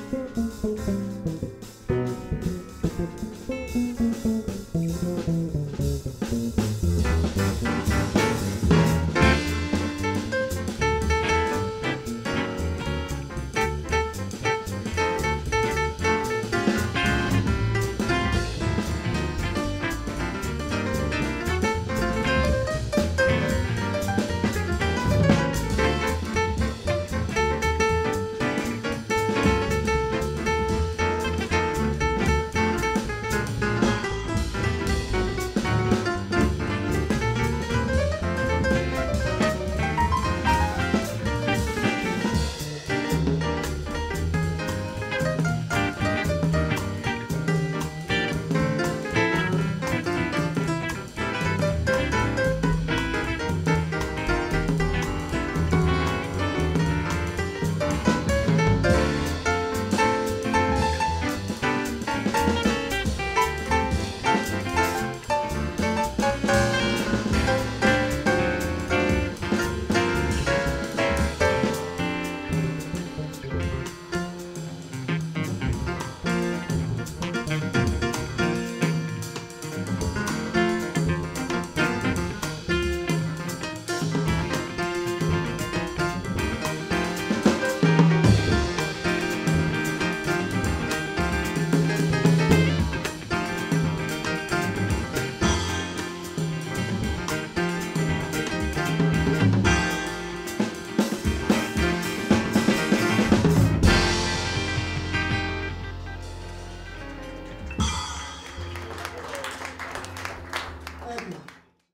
Música